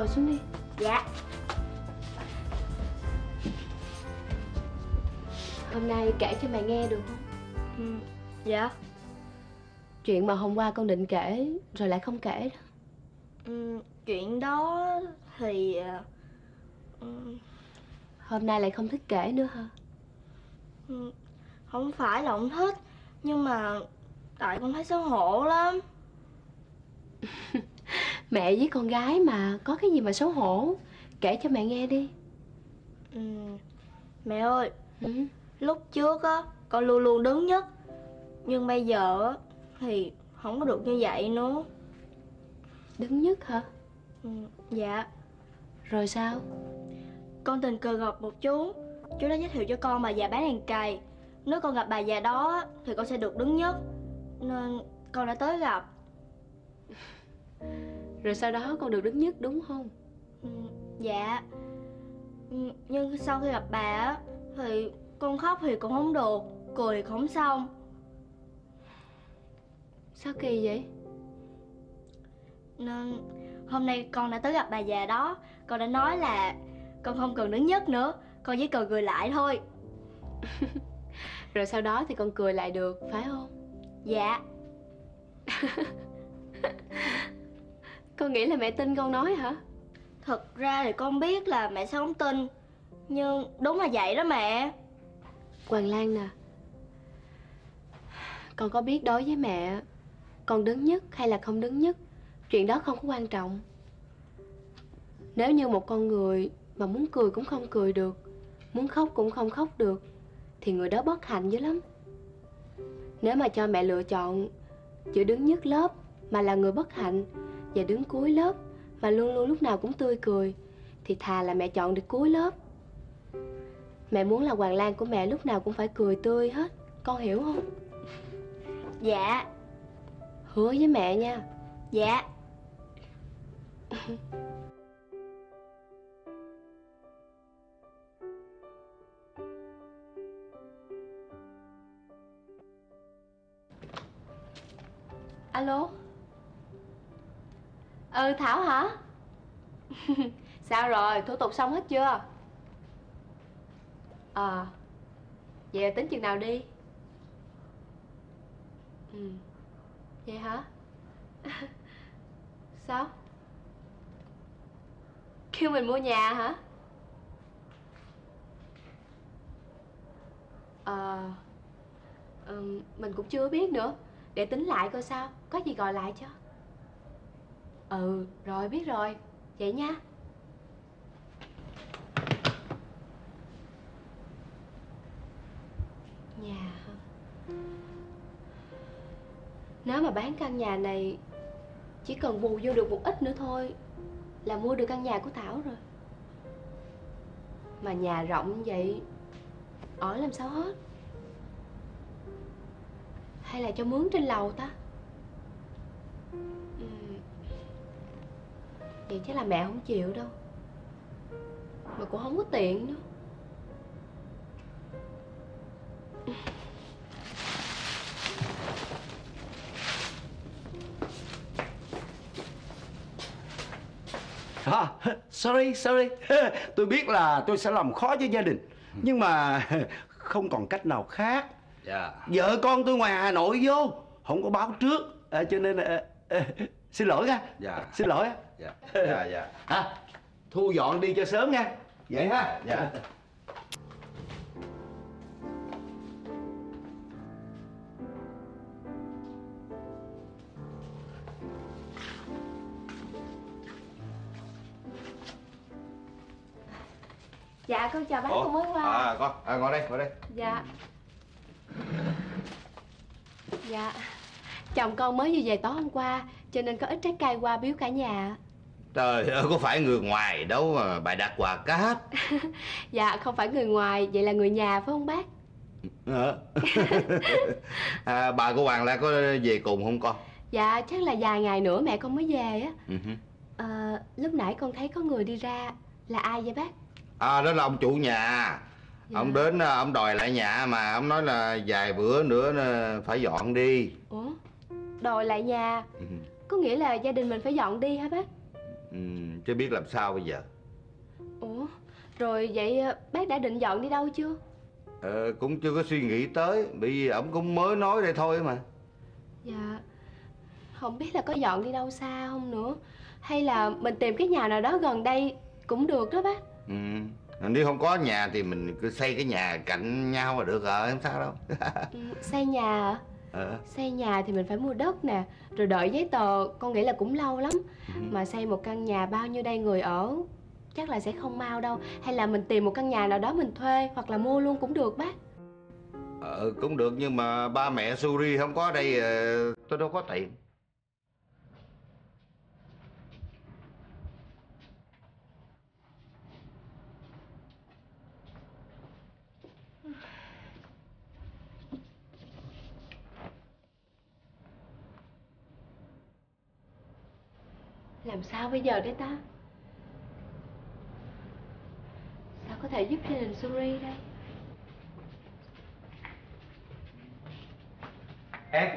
ngồi xuống đi. Dạ. Hôm nay kể cho mẹ nghe được không? ừ, Dạ. Chuyện mà hôm qua con định kể Rồi lại không kể đó. Ừ, Chuyện đó thì ờ, ừ, Hôm nay lại không thích kể nữa hả? ừ, Không phải là không thích Nhưng mà Tại con thấy xấu hổ lắm Mẹ với con gái mà Có cái gì mà xấu hổ? Kể cho mẹ nghe đi. Ừ, Mẹ ơi ừ. Lúc trước á Con luôn luôn đứng nhất. Nhưng bây giờ Thì không có được như vậy nữa. Đứng nhất hả? ừ, Dạ. Rồi sao? Con tình cờ gặp một chú. Chú đã giới thiệu cho con bà già bán hàng cày. Nếu con gặp bà già đó Thì con sẽ được đứng nhất. Nên con đã tới gặp Rồi sau đó con được đứng nhất đúng không? ừ, Dạ ừ, Nhưng sau khi gặp bà á Thì con khóc thì cũng không được Cười thì cũng không xong Sao kỳ vậy? Nên hôm nay con đã tới gặp bà già đó Con đã nói là Con không cần đứng nhất nữa Con chỉ cần cười lại thôi Rồi sau đó thì con cười lại được, phải không? Dạ Con nghĩ là mẹ tin con nói hả? Thật ra thì con biết là mẹ sẽ không tin. Nhưng đúng là vậy đó mẹ. Hoàng Lan nè. Con có biết đối với mẹ Con đứng nhất hay là không đứng nhất? Chuyện đó không có quan trọng. Nếu như một con người Mà muốn cười cũng không cười được Muốn khóc cũng không khóc được Thì người đó bất hạnh dữ lắm. Nếu mà cho mẹ lựa chọn Giữa đứng nhất lớp Mà là người bất hạnh Và đứng cuối lớp. Mà luôn luôn lúc nào cũng tươi cười. Thì thà là mẹ chọn được cuối lớp. Mẹ muốn là Hoàng Lan của mẹ lúc nào cũng phải cười tươi hết. Con hiểu không? Dạ. Hứa với mẹ nha. Dạ. Alo Ừ Thảo hả? Sao rồi? Thủ tục xong hết chưa? Ờ Vậy tính chừng nào đi? Ừ Vậy hả? Sao? Kêu mình mua nhà hả? Ờ ừm, Mình cũng chưa biết nữa Để tính lại coi sao Có gì gọi lại cho Ừ rồi, biết rồi. Vậy nha. Nhà hả? Nếu mà bán căn nhà này, Chỉ cần bù vô được một ít nữa thôi Là mua được căn nhà của Thảo rồi. Mà nhà rộng như vậy, Ở làm sao hết? Hay là cho mướn trên lầu ta? Vậy chắc là mẹ không chịu đâu Mà cũng không có tiền nữa À, sorry, sorry. Tôi biết là tôi sẽ làm khó cho gia đình. Nhưng mà không còn cách nào khác. Dạ Vợ con tôi ngoài Hà Nội vô, không có báo trước. À, cho nên là... à, xin lỗi nha. Dạ. Xin lỗi. Dạ. Dạ dạ. À, thu dọn đi cho sớm nha. Vậy ha. Dạ. Dạ con chào bác Ủa? con mới qua. À con, à, ngồi đây, ngồi đây. Dạ. Dạ. Chồng con mới vừa về tối hôm qua Cho nên có ít trái cây qua biếu cả nhà Trời ơi, có phải người ngoài đâu mà bà đặt quà cáp Dạ không phải người ngoài Vậy là người nhà phải không bác à, Bà của Hoàng Lan có về cùng không con? Dạ chắc là vài ngày nữa mẹ con mới về á. Ờ, Lúc nãy con thấy có người đi ra Là ai vậy bác À, đó là ông chủ nhà Dạ. Ông đến, à, ông đòi lại nhà mà Ông nói là vài bữa nữa à, phải dọn đi Ủa đòi lại nhà Ừ. Có nghĩa là gia đình mình phải dọn đi hả bác? Ừ, chứ biết làm sao bây giờ? Ủa Rồi vậy ờ, bác đã định dọn đi đâu chưa? ờ, Cũng chưa có suy nghĩ tới Bởi vì ổng cũng mới nói đây thôi mà. Dạ Không biết là có dọn đi đâu xa không nữa. Hay là mình tìm cái nhà nào đó gần đây Cũng được đó bác. Ừ. Nếu không có nhà thì mình cứ xây cái nhà cạnh nhau là được rồi Không sao đâu. Ừ, Xây nhà ờ. Xây nhà thì mình phải mua đất nè Rồi đợi giấy tờ Con nghĩ là cũng lâu lắm Ừ. Mà xây một căn nhà bao nhiêu đây người ở Chắc là sẽ không mau đâu Hay là mình tìm một căn nhà nào đó mình thuê Hoặc là mua luôn cũng được bác Ờ, cũng được nhưng mà ba mẹ Suri không có ở đây ờ, tôi đâu có tiền Làm sao bây giờ đây ta? Sao có thể giúp gia đình Suri đây? Em,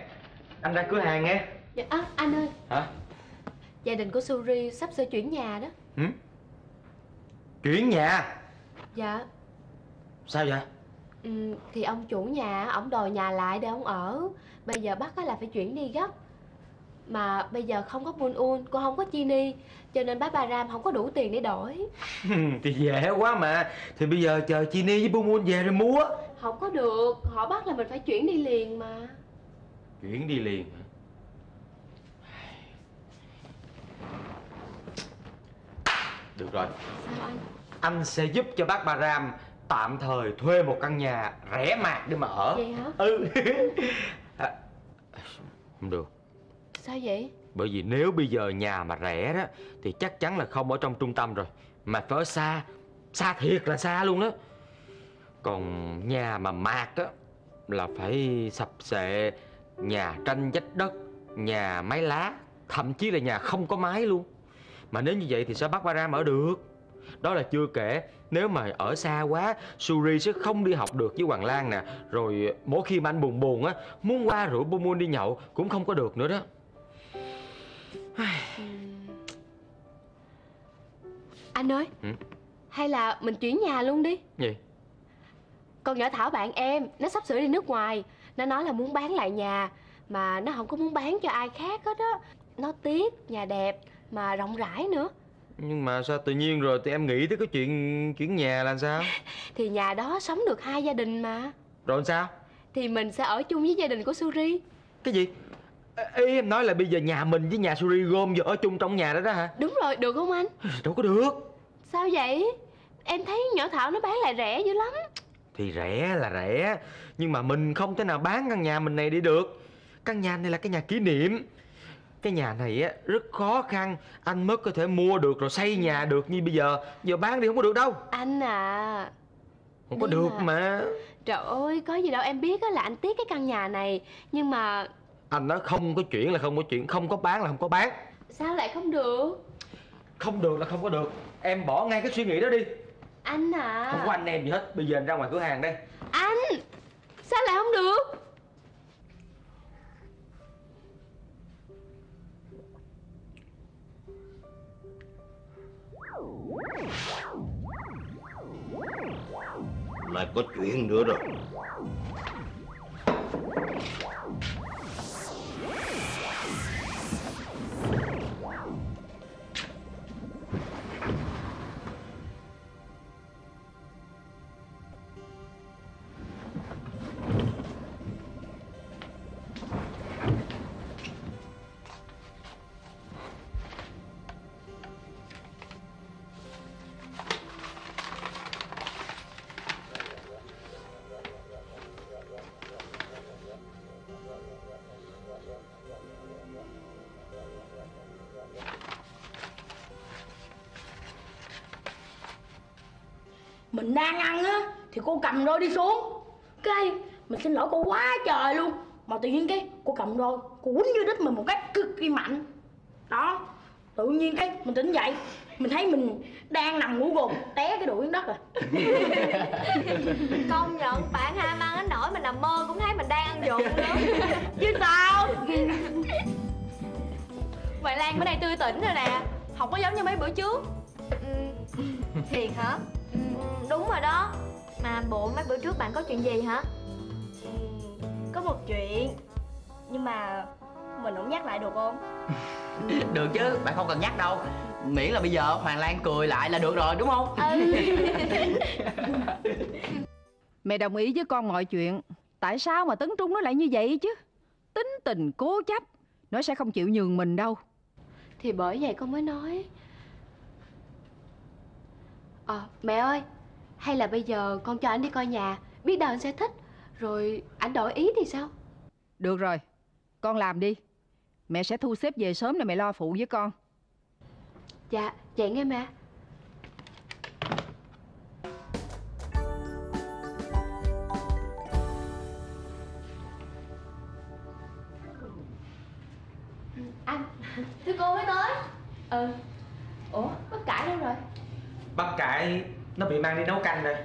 anh ra cửa hàng nghe. Dạ, à, Anh ơi. Hả? Gia đình của Suri sắp sửa chuyển nhà đó. Hử? Chuyển nhà? Dạ. Sao vậy? ừ, Thì ông chủ nhà Ông đòi nhà lại để ông ở. Bây giờ bắt á là phải chuyển đi gấp Mà bây giờ không có Bun Un Cô không có Chini Cho nên bác Bà Ram không có đủ tiền để đổi. Thì dễ quá mà. Thì bây giờ chờ Chini với Bumun về rồi mua. Không có được Họ bắt là mình phải chuyển đi liền mà. Chuyển đi liền hả? Được rồi. Sao anh? Anh sẽ giúp cho bác Bà Ram Tạm thời thuê một căn nhà rẻ mạt để mà ở. Vậy hả? Ừ. À, Không được Sao vậy? Bởi vì nếu bây giờ nhà mà rẻ đó, Thì chắc chắn là không ở trong trung tâm rồi. Mà phải ở xa Xa thiệt là xa luôn đó. Còn nhà mà mạt á, Là phải sập xệ Nhà tranh vách đất, Nhà máy lá, Thậm chí là nhà không có mái luôn. Mà nếu như vậy thì sao bắt Baram ở được? Đó là chưa kể, Nếu mà ở xa quá, Suri sẽ không đi học được với Hoàng Lan nè. Rồi mỗi khi mà anh buồn buồn á, Muốn qua rủ Bumun đi nhậu Cũng không có được nữa đó. Anh ơi. Ừ? Hay là mình chuyển nhà luôn đi. Gì? Con nhỏ Thảo bạn em Nó sắp sửa đi nước ngoài. Nó nói là muốn bán lại nhà Mà nó không có muốn bán cho ai khác hết á. Nó tiếc nhà đẹp Mà rộng rãi nữa. Nhưng mà sao tự nhiên rồi thì em nghĩ tới cái chuyện chuyển nhà là sao? Thì nhà đó sống được hai gia đình mà. Rồi sao? Thì mình sẽ ở chung với gia đình của Suri. Cái gì? Ý em nói là bây giờ nhà mình với nhà Suri gom vô ở chung trong nhà đó đó hả? Đúng rồi được không anh? Đâu có được Sao vậy? Em thấy nhỏ Thảo nó bán lại rẻ dữ lắm. Thì rẻ là rẻ Nhưng mà mình không thể nào bán căn nhà mình này đi được. Căn nhà này là cái nhà kỷ niệm. Cái nhà này á rất khó khăn. Anh mới có thể mua được rồi xây nhà được như bây giờ. Giờ bán đi không có được đâu. Anh à. Không có được mà- mà. Trời ơi có gì đâu. Em biết á là anh tiếc cái căn nhà này. Nhưng mà Anh nói không có chuyện là không có chuyện. Không có bán là không có bán. Sao lại không được Không được là không có được. Em bỏ ngay cái suy nghĩ đó đi. Anh à. Không có anh em gì hết. Bây giờ anh ra ngoài cửa hàng đây. Anh Sao lại không được? Lại có chuyện nữa rồi mình đang ăn á thì cô cầm roi đi xuống. Cái mình xin lỗi cô quá trời luôn. Mà tự nhiên cái cô cầm roi cô quýnh vô đít mình một cái cực kỳ mạnh. Đó tự nhiên cái mình tỉnh dậy. Mình thấy mình đang nằm ngủ gục té cái đuổi xuống đất rồi Công nhận bạn ham ăn đến nỗi mình nằm mơ cũng thấy mình đang ăn vụng nữa. Chứ sao? Hoài Lan bữa nay tươi tỉnh rồi nè Không có giống như mấy bữa trước. Thiệt hả? Ừ. Đúng rồi đó Mà bộ mấy bữa trước bạn có chuyện gì hả? Có một chuyện Nhưng mà mình không nhắc lại được không? Được chứ, bạn không cần nhắc đâu Miễn là bây giờ Hoàng Lan cười lại là được rồi đúng không? Mẹ đồng ý với con mọi chuyện Tại sao mà Tấn Trung nó lại như vậy chứ Tính tình cố chấp Nó sẽ không chịu nhường mình đâu Thì bởi vậy con mới nói Ờ mẹ ơi Hay là bây giờ con cho anh đi coi nhà Biết đâu anh sẽ thích. Rồi anh đổi ý thì sao? Được rồi Con làm đi. Mẹ sẽ thu xếp về sớm để mẹ lo phụ với con. Dạ vậy nghe mẹ. Anh Thưa cô mới tới. Ừ. Ủa bắp cải đâu rồi? Bắp cải nó bị mang đi nấu canh rồi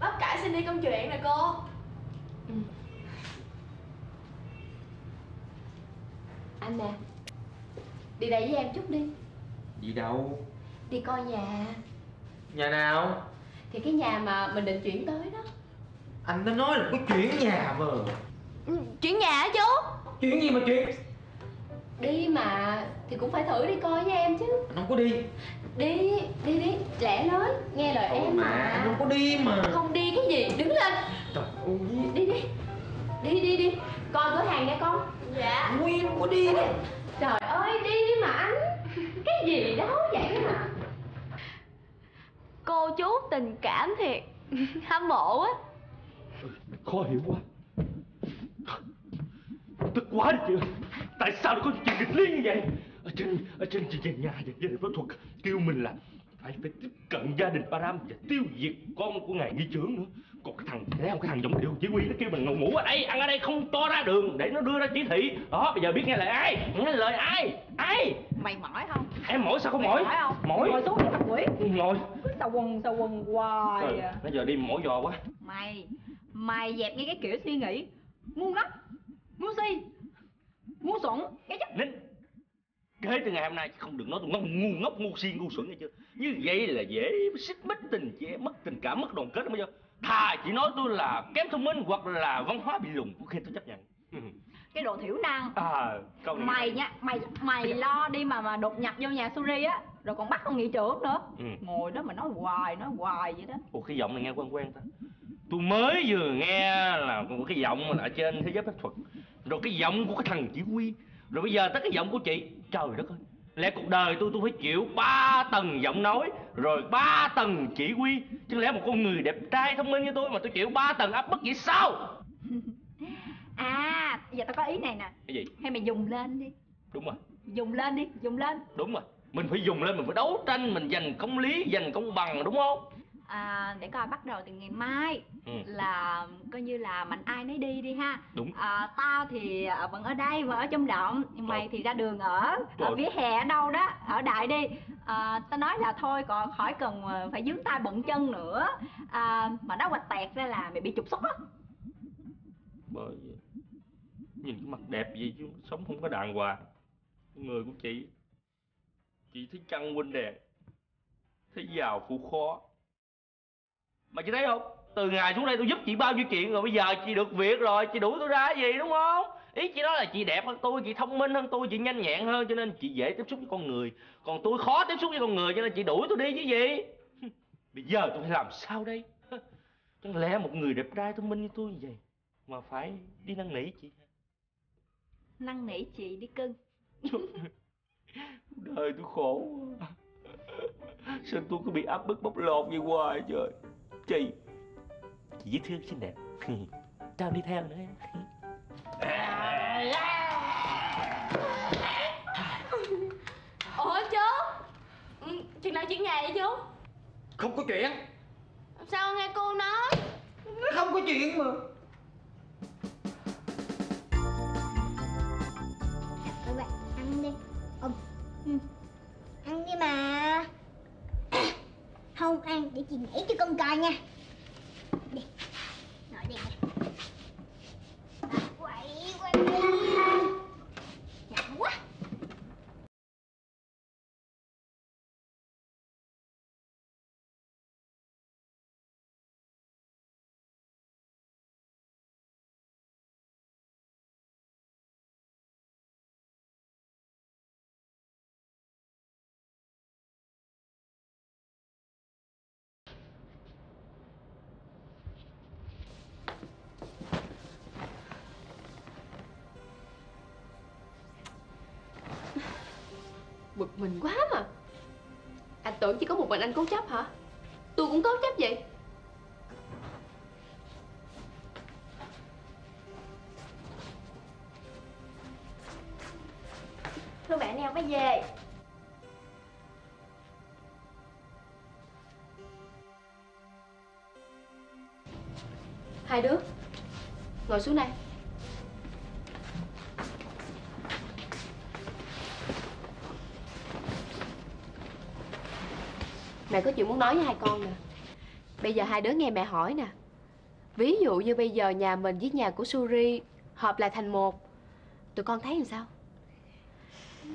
Bắp cải xin đi công chuyện nè cô. Ừ. Anh nè Đi đây với em chút đi. Đi đâu? Đi coi nhà. Nhà nào? Thì cái nhà mà mình định chuyển tới đó. Anh đã nói là có chuyển nhà mà. Ừ, Chuyển nhà hả chú? Chuyện gì mà chuyện Đi mà Thì cũng phải thử đi coi với em chứ. Anh không có đi Đi, đi đi. Lẹ lên, nghe lời em mà mà. anh không có đi mà. Không đi cái gì, đứng lên. Trời ơi. Đi đi. Đi đi đi. Coi cửa hàng nha con. Dạ. Nguyên không có đi đâu. Trời ơi đi đi mà anh. Cái gì đâu vậy mà. Cô chú tình cảm thiệt. Hâm mộ á khó hiểu quá. Tức quá đi chị tại sao lại có chuyện nghịch lý như vậy ở trên ở trên trên, trên nhà và gia đình pháp thuật kêu mình là phải phải tiếp cận gia đình Param và tiêu diệt con của ngài nghi trưởng nữa. Còn cái thằng thấy không cái thằng giọng điệu chỉ huy nó kêu mình ngủ ngủ ở đây ăn ở đây không cho ra đường để nó đưa ra chỉ thị. Đó bây giờ biết nghe lời ai nghe lời ai ai? Mày mỏi không? em mỏi sao không mỏi? Mỏi không? mỏi. Ngồi xuống đi thằng quỷ. Ngồi. Cứ sao quần sao quần hoài Trời, à. giờ đi mỏi giò quá. Mày Mày dẹp ngay cái kiểu suy nghĩ. Ngu ngốc Ngu si Ngu xuẩn Cái chứ Nín Kể từ ngày hôm nay. Không được nói tôi ngốc ngu ngốc ngu si ngu xuẩn nghe chưa? Như vậy là dễ xích mích tình chị mất tình cảm mất đoàn kết bây giờ. Thà chỉ nói tôi là kém thông minh hoặc là văn hóa bị lùn có khi tôi chấp nhận. Cái đồ thiểu năng. À câu này Mày nha Mày mày lo đi mà mà đột nhập vô nhà Suri á Rồi còn bắt con nghị trưởng nữa. Ừ. Ngồi đó mà nói hoài Nói hoài vậy đó. Ủa cái giọng này nghe quen quen ta. Tôi mới vừa nghe là một cái giọng mà ở trên thế giới phép thuật. Rồi cái giọng của cái thằng chỉ huy. Rồi bây giờ tới cái giọng của chị Trời đất ơi Lẽ cuộc đời tôi tôi phải chịu ba tầng giọng nói Rồi ba tầng chỉ huy. Chứ lẽ một con người đẹp trai thông minh như tôi Mà tôi chịu ba tầng áp bức vậy sao? À Giờ tao có ý này nè. Cái gì? Hay mày dùng lên đi. Đúng rồi. Dùng lên đi Dùng lên. Đúng rồi. Mình phải dùng lên mình phải đấu tranh Mình giành công lý giành công bằng đúng không à, Để coi bắt đầu từ ngày mai Ừ. Là coi như là mạnh ai nấy đi đi ha. Đúng. à, Tao thì à, vẫn ở đây Vẫn ở trong động Mày thì ra đường ở Ở vỉa hè ở đâu đó Ở đại đi. À, Tao nói là thôi còn khỏi cần à, phải dướng tay bận chân nữa. À, Mà nó quạch tẹt ra là mày bị trục xuất á. Bởi Nhìn cái mặt đẹp vậy chứ Sống không có đàng hoàng. Người của chị Chị thấy chăn huynh đèn Thấy giàu phụ khó Mà chị thấy không? Từ ngày xuống đây tôi giúp chị bao nhiêu chuyện rồi Bây giờ chị được việc rồi Chị đuổi tôi ra cái gì đúng không? Ý chị nói là chị đẹp hơn tôi Chị thông minh hơn tôi Chị nhanh nhẹn hơn Cho nên chị dễ tiếp xúc với con người. Còn tôi khó tiếp xúc với con người Cho nên chị đuổi tôi đi chứ gì? Bây giờ tôi phải làm sao đây? Chẳng lẽ một người đẹp trai thông minh như tôi như vậy Mà phải đi năn nỉ chị? Năn nỉ chị đi cưng. Đời tôi khổ Sao tôi cứ bị áp bức bóc lột như hoài trời Chị Chị dễ thương xinh đẹp. Tao đi theo nữa Ủa chú? Ừ, Chuyện nào chuyện nhà vậy chú? Không có chuyện. Sao nghe cô nói? Không có chuyện mà. Các bạn ăn đi. Ông. Ừ. công an để chị nhảy cho con coi nha. Bực mình quá mà Anh tưởng chỉ có một mình anh cố chấp hả? Tôi cũng cố chấp vậy. Thưa bạn em mới về. Hai đứa Ngồi xuống đây Mẹ có chuyện muốn nói với hai con nè. Bây giờ hai đứa nghe mẹ hỏi nè. Ví dụ như bây giờ nhà mình với nhà của Suri Hợp lại thành một Tụi con thấy làm sao?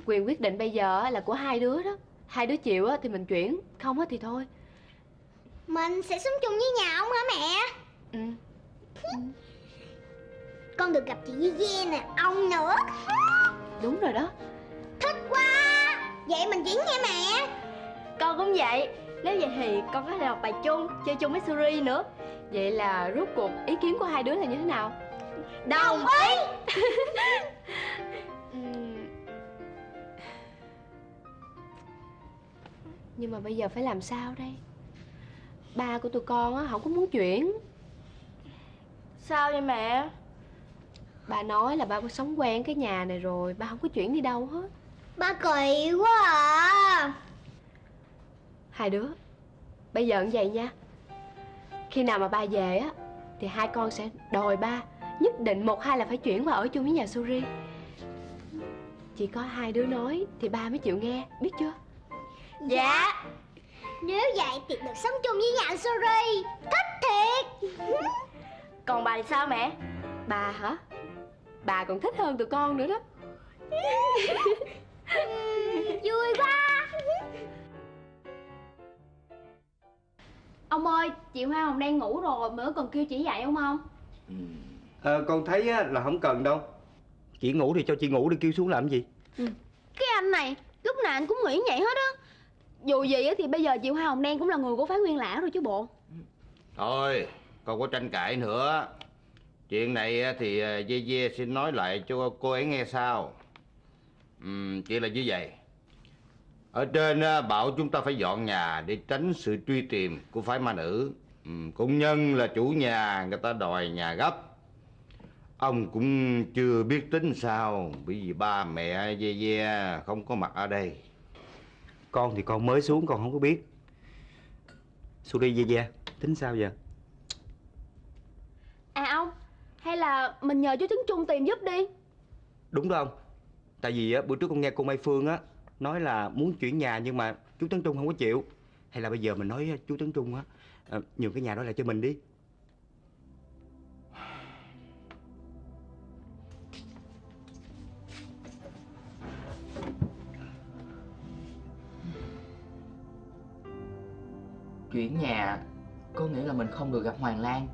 Quyền quyết định bây giờ là của hai đứa đó. Hai đứa chịu á thì mình chuyển Không á thì thôi. Mình sẽ sống chung với nhà ông hả mẹ? Ừ. Con được gặp chị Di Di nè, ông nữa. Đúng rồi đó. Thích quá. Vậy mình chuyển nha mẹ. Con cũng vậy Nếu vậy thì con có thể học bài chung Chơi chung với Suri nữa Vậy là rốt cuộc ý kiến của hai đứa là như thế nào? Đồng ý Ừm. Nhưng mà bây giờ phải làm sao đây? Ba của tụi con á không có muốn chuyển Sao vậy mẹ? Ba nói là ba có sống quen cái nhà này rồi Ba không có chuyển đi đâu hết Ba kỳ quá à Hai đứa. Bây giờ như vậy nha. Khi nào mà ba về á Thì hai con sẽ đòi ba Nhất định một hai là phải chuyển qua ở chung với nhà Suri. Chỉ có hai đứa nói Thì ba mới chịu nghe Biết chưa? Dạ. Nếu vậy thì được sống chung với nhà Suri. Thích thiệt. Còn bà thì sao mẹ? Bà hả? Bà còn thích hơn tụi con nữa đó chị Hoa Hồng đang ngủ rồi Mà có cần kêu chị dậy không ông? Ờ, con thấy á, là không cần đâu Chị ngủ thì cho chị ngủ đi kêu xuống làm gì Cái anh này Lúc nào anh cũng nghĩ vậy hết á Dù gì á thì bây giờ chị Hoa Hồng Đen cũng là người của phái nguyên lão rồi chứ bộ Thôi, không có tranh cãi nữa. Chuyện này á thì Dê Dê xin nói lại cho cô ấy nghe sao. Ừm, chuyện là như vậy. Ở trên á, bảo chúng ta phải dọn nhà để tránh sự truy tìm của phái ma nữ. Ừm, công nhân là chủ nhà, người ta đòi nhà gấp. Ông cũng chưa biết tính sao, bởi vì ba mẹ Dê Dê không có mặt ở đây. Con thì con mới xuống con không có biết. Suri về về Tính sao giờ? À ông Hay là mình nhờ chú Trứng Trung tìm giúp đi. Đúng đó ông. Tại vì á, bữa trước con nghe cô Mai Phương á Nói là muốn chuyển nhà nhưng mà chú Tấn Trung không có chịu. Hay là bây giờ mình nói chú Tấn Trung á à, Nhường cái nhà đó lại cho mình đi. Chuyển nhà Có nghĩa là mình không được gặp Hoàng Lan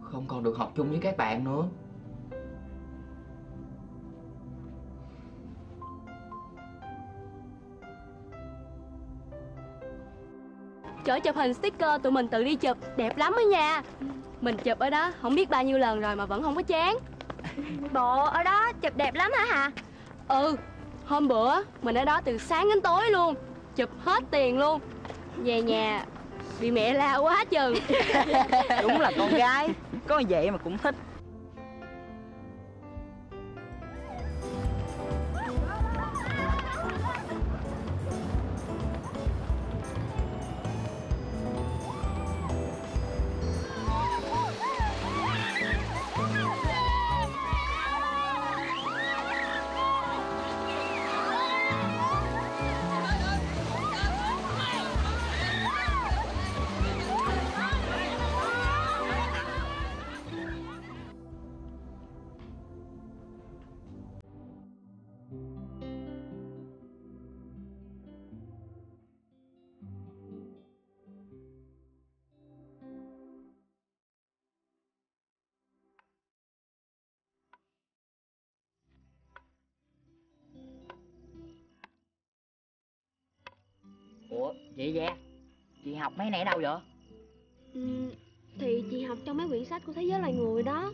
Không còn được học chung với các bạn nữa. Chở chụp hình sticker tụi mình tự đi chụp. Đẹp lắm á nha. Mình chụp ở đó không biết bao nhiêu lần rồi mà vẫn không có chán. Bộ ở đó chụp đẹp lắm hả hả Ừ Hôm bữa mình ở đó từ sáng đến tối luôn Chụp hết tiền luôn. Về nhà bị mẹ la quá chừng. Đúng là con gái Có vậy mà cũng thích chị Gia Chị học mấy này ở đâu vậy? Ừ, Thì chị học trong mấy quyển sách của thế giới loài người đó.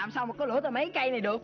Làm sao mà có lửa tới mấy cây này được?